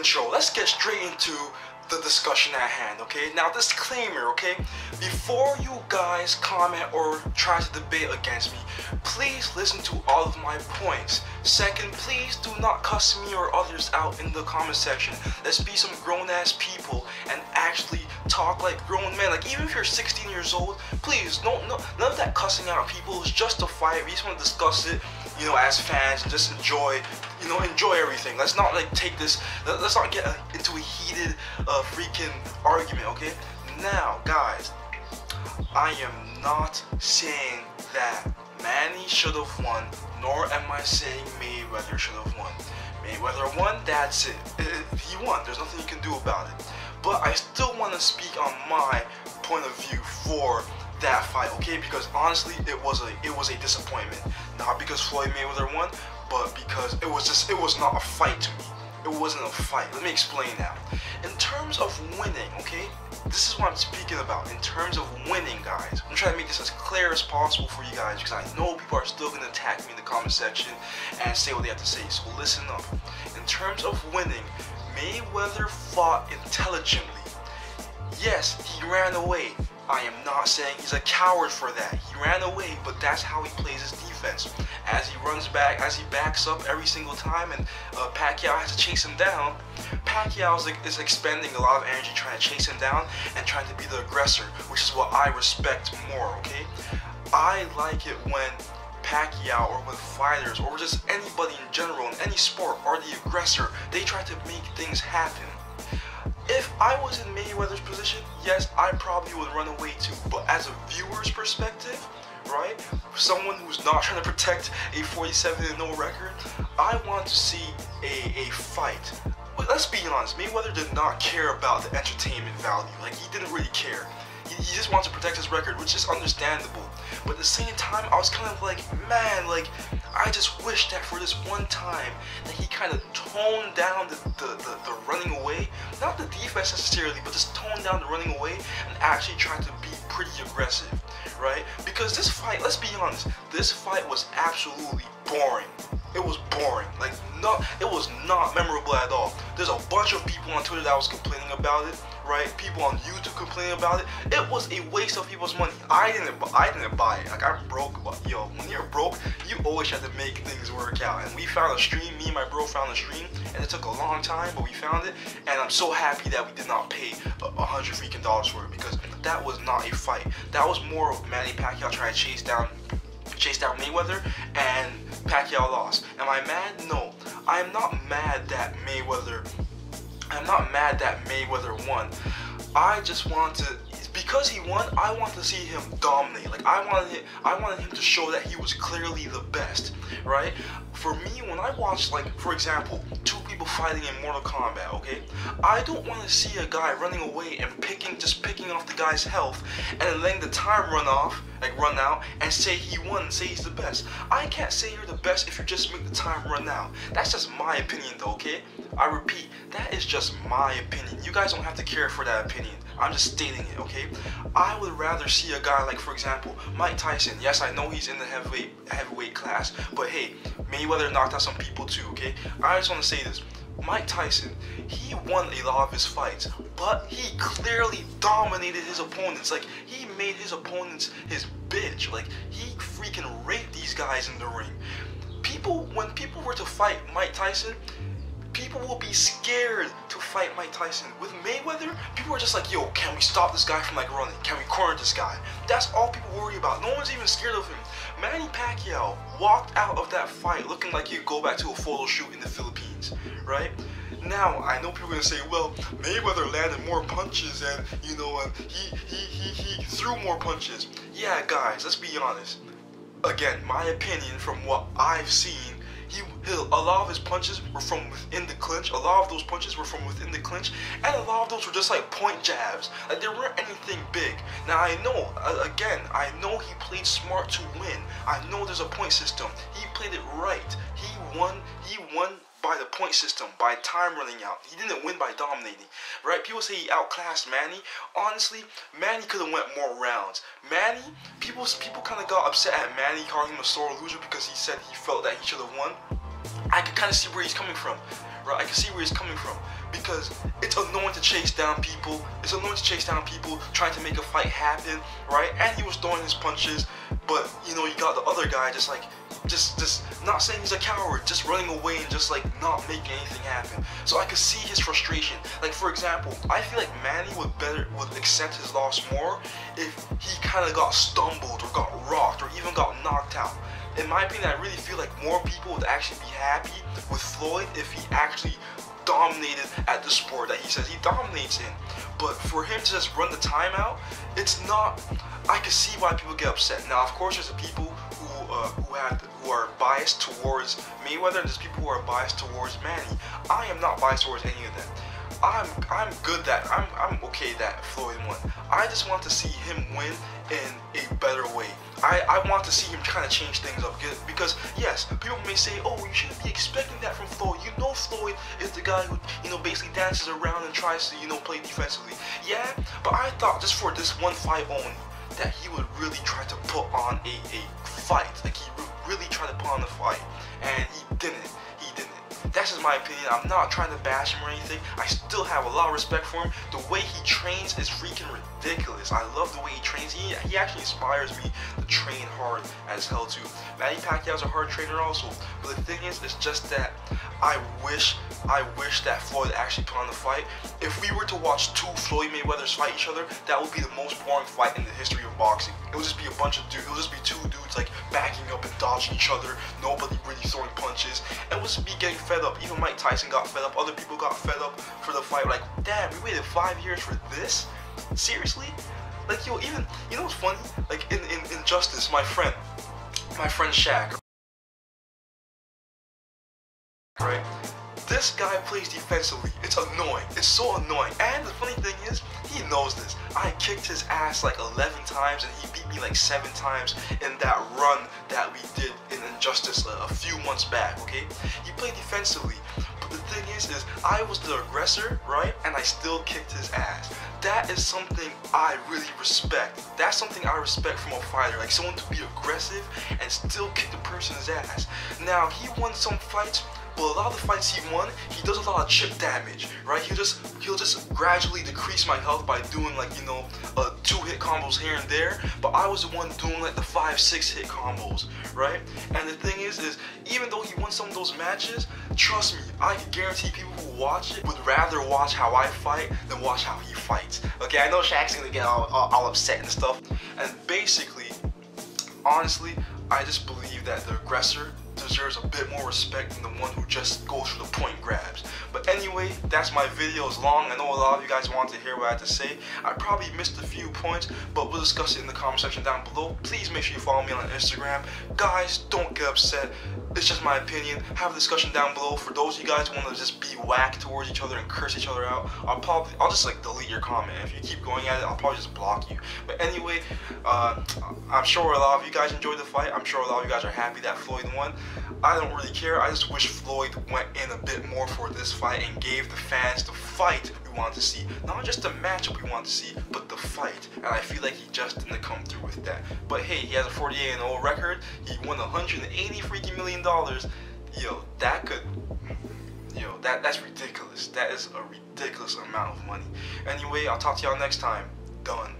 intro. Let's get straight into the discussion at hand, okay? Now, disclaimer, okay? Before you guys comment or try to debate against me, please listen to all of my points. Second, please do not cuss me or others out in the comment section. Let's be some grown ass people and actually talk like grown men. Like, even if you're 16 years old, please, don't, no, none of that cussing out people is justified. We just want to discuss it, you know, as fans just enjoy you know, enjoy everything. Let's not like take this. Let's not get into a heated, uh, freaking argument. Okay. Now, guys, I am not saying that Manny should have won, nor am I saying Mayweather should have won. Mayweather won. That's it. He won. There's nothing you can do about it. But I still want to speak on my point of view for that fight, okay? Because honestly, it was a it was a disappointment. Not because Floyd Mayweather won, but because it was just, it was not a fight to me. It wasn't a fight. Let me explain now. In terms of winning, okay, this is what I'm speaking about. In terms of winning, guys, I'm trying to make this as clear as possible for you guys because I know people are still going to attack me in the comment section and say what they have to say. So listen up. In terms of winning, Mayweather fought intelligently. Yes, he ran away. I am not saying he's a coward for that. He ran away, but that's how he plays his defense. As he runs back, as he backs up every single time, and uh, Pacquiao has to chase him down, Pacquiao is, is expending a lot of energy trying to chase him down and trying to be the aggressor, which is what I respect more, okay? I like it when Pacquiao or with fighters or just anybody in general in any sport are the aggressor. They try to make things happen. If I was in Mayweather's position, yes, I probably would run away too. But as a viewer's perspective, right? Someone who's not trying to protect a 47 0 record, I want to see a, a fight. But let's be honest, Mayweather did not care about the entertainment value. Like, he didn't really care. He, just wants to protect his record, which is understandable. But at the same time, I was kind of like, man, like, I just wish that for this one time that he kind of toned down the, the, the, the, running away. Not the defense necessarily, but just toned down the running away and actually tried to be pretty aggressive, right? Because this fight, let's be honest, this fight was absolutely boring. It was boring. Like, no, it was not memorable at all. There's a bunch of people on Twitter that was complaining about it right? People on YouTube complaining about it. It was a waste of people's money. I didn't, I didn't buy it. Like I'm broke, but yo, when you're broke, you always have to make things work out. And we found a stream. Me and my bro found a stream, and it took a long time, but we found it. And I'm so happy that we did not pay a hundred freaking dollars for it because that was not a fight. That was more of Manny Pacquiao trying to chase down chase down Mayweather and Pacquiao lost. Am I mad? No. I am not mad that Mayweather I'm not mad that Mayweather won. I just want to because he won, I want to see him dominate. Like I wanted him, I wanted him to show that he was clearly the best, right? For me, when I watch, like for example, two people fighting in Mortal Kombat, okay, I don't want to see a guy running away and picking, just picking off the guy's health and letting the time run off, like run out, and say he won, and say he's the best. I can't say you're the best if you just make the time run out. That's just my opinion, though, okay? I repeat, that is just my opinion. You guys don't have to care for that opinion. I'm just stating it, okay? I would rather see a guy like, for example, Mike Tyson. Yes, I know he's in the heavyweight heavyweight class, but hey, Mayweather knocked out some people too, okay? I just want to say this. Mike Tyson, he won a lot of his fights, but he clearly dominated his opponents. Like, he made his opponents his bitch. Like, he freaking raped these guys in the ring. People, when people were to fight Mike Tyson, people will be scared to fight Mike Tyson. With Mayweather, people are just like, yo, can we stop this guy from like running? Can we corner this guy? That's all people worry about. No one's even scared of him. Manny Pacquiao walked out of that fight looking like he'd go back to a photo shoot in the Philippines, right? Now, I know people are gonna say, well, Mayweather landed more punches and, you know, and he, he, he, he threw more punches. Yeah, guys, let's be honest. Again, my opinion from what I've seen he, he, a lot of his punches were from within the clinch. A lot of those punches were from within the clinch, and a lot of those were just like point jabs. Like there weren't anything big. Now I know, uh, again, I know he played smart to win. I know there's a point system. He played it right. He won. He won by the point system, by time running out. He didn't win by dominating, right? People say he outclassed Manny. Honestly, Manny could have went more rounds. Manny, people people kind of got upset at Manny calling him a sore loser because he said he felt that he should have won. I can kind of see where he's coming from, right? I can see where he's coming from because it's annoying to chase down people. It's annoying to chase down people trying to make a fight happen, right? And he was throwing his punches, but you know, you got the other guy just like, just, just not saying he's a coward, just running away and just like not making anything happen. So I could see his frustration. Like for example, I feel like Manny would better would accept his loss more if he kind of got stumbled or got rocked or even got knocked out in my opinion, I really feel like more people would actually be happy with Floyd if he actually dominated at the sport that he says he dominates in. But for him to just run the timeout, it's not. I can see why people get upset. Now, of course, there's the people who uh, who have who are biased towards Mayweather. And there's people who are biased towards Manny. I am not biased towards any of them. I'm I'm good that I'm I'm okay that Floyd won. I just want to see him win in a better way. I, I want to see him kind of change things up because yes, people may say, oh, you shouldn't be expecting that from Floyd. You know Floyd is the guy who you know basically dances around and tries to you know play defensively. Yeah, but I thought just for this one fight only that he would really try to put on a, a fight. Like he would really try to put on a fight, and he didn't. That's just my opinion. I'm not trying to bash him or anything. I still have a lot of respect for him. The way he trains is freaking ridiculous. I love the way he trains. He, he actually inspires me to train hard as hell too. Manny Pacquiao's a hard trainer also. But the thing is, it's just that I wish, I wish that Floyd actually put on the fight. If we were to watch two Floyd Mayweathers fight each other, that would be the most boring fight in the history of boxing. It would just be a bunch of dudes. It would just be two dudes like backing up and dodging each other. Nobody really throwing punches. It would just be getting fed up. Even Mike Tyson got fed up. Other people got fed up for the fight. Like, damn, we waited five years for this? Seriously? Like, yo, even, you know what's funny? Like, in, in Injustice, my friend, my friend Shaq, right? This guy plays defensively. It's annoying. It's so annoying. And the funny thing is, he knows this. I kicked his ass like 11 times and he beat me like 7 times in that run that we did in Injustice a, a few months back, okay? He played defensively. But the thing is, is I was the aggressor, right? And I still kicked his ass. That is something I really respect. That's something I respect from a fighter. Like someone to be aggressive and still kick the person's ass. Now, he won some fights but a lot of the fights he won, he does a lot of chip damage, right? He'll just he'll just gradually decrease my health by doing like you know uh, two hit combos here and there. But I was the one doing like the five six hit combos, right? And the thing is, is even though he won some of those matches, trust me, I can guarantee people who watch it would rather watch how I fight than watch how he fights. Okay, I know Shaq's gonna get all, all, all upset and stuff, and basically, honestly, I just believe that the aggressor deserves a bit more respect than the one who just goes for the point grabs. But anyway, that's my video. It's long. I know a lot of you guys want to hear what I have to say. I probably missed a few points, but we'll discuss it in the comment section down below. Please make sure you follow me on Instagram. Guys, don't get upset. It's just my opinion. Have a discussion down below. For those of you guys who want to just be whack towards each other and curse each other out, I'll probably, I'll just like delete your comment. If you keep going at it, I'll probably just block you. But anyway, uh, I'm sure a lot of you guys enjoyed the fight. I'm sure a lot of you guys are happy that Floyd won. I don't really care. I just wish Floyd went in a bit more for this fight and gave the fans the fight we want to see. Not just the matchup we want to see, but the fight. And I feel like he just didn't come through with that. But hey, he has a 48 0 record. He won 180 freaking million dollars. Yo, that could yo, that that's ridiculous. That is a ridiculous amount of money. Anyway, I'll talk to y'all next time. Done.